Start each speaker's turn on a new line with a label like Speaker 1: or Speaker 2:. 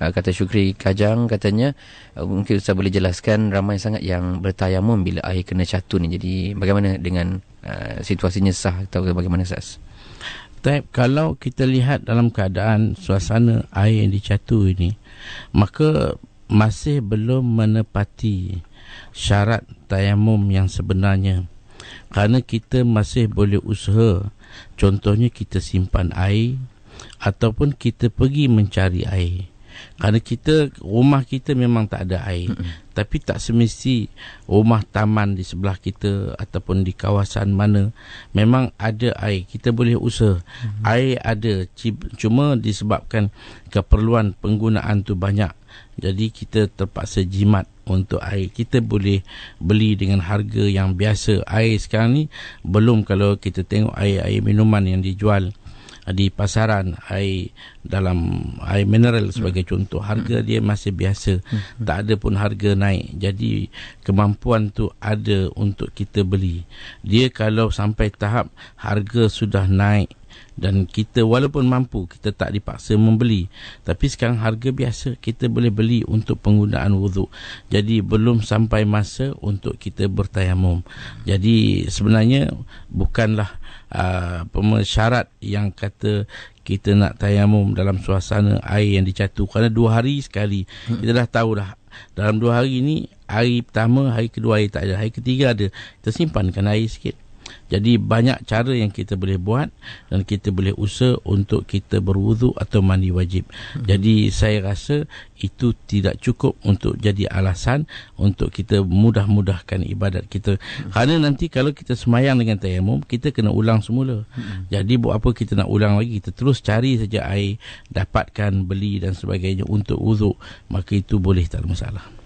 Speaker 1: uh, kata Syukri Kajang katanya uh, mungkin Ustaz boleh jelaskan ramai sangat yang bertayamum bila air kena catu ni. Jadi bagaimana dengan uh, situasinya sah atau bagaimana Ustaz?
Speaker 2: Type, kalau kita lihat dalam keadaan suasana air yang dicatu ini maka masih belum menepati syarat tayamum yang sebenarnya. Kerana kita masih boleh usaha contohnya kita simpan air ataupun kita pergi mencari air kerana kita rumah kita memang tak ada air. Mm-hmm. tapi tak semesti rumah taman di sebelah kita ataupun di kawasan mana memang ada air. Kita boleh usaha. Mm-hmm. air ada. Cuma disebabkan keperluan penggunaan tu banyak. Jadi kita terpaksa jimat untuk air. Kita boleh beli dengan harga yang biasa. Air sekarang ni belum. Kalau kita tengok air-air minuman yang dijual di pasaran air dalam air mineral sebagai hmm. contoh harga hmm. dia masih biasa hmm. tak ada pun harga naik jadi kemampuan tu ada untuk kita beli dia kalau sampai tahap harga sudah naik dan kita walaupun mampu kita tak dipaksa membeli. Tapi sekarang harga biasa kita boleh beli untuk penggunaan wuduk. Jadi belum sampai masa untuk kita bertayamum jadi sebenarnya bukanlah uh, syarat yang kata kita nak tayamum dalam suasana air yang dicatu. Kerana dua hari sekali hmm. kita dah tahu dah. Dalam dua hari ni hari pertama hari kedua air tak ada. Hari ketiga ada. Kita simpankan air sikit jadi banyak cara yang kita boleh buat dan kita boleh usaha untuk kita berwuduk atau mandi wajib. Hmm. Jadi saya rasa itu tidak cukup untuk jadi alasan untuk kita mudah-mudahkan ibadat kita. Hmm. Kerana nanti kalau kita semayang dengan tayamum, kita kena ulang semula. Hmm. Jadi buat apa kita nak ulang lagi? Kita terus cari saja air, dapatkan, beli dan sebagainya untuk wuduk. Maka itu boleh tak ada masalah.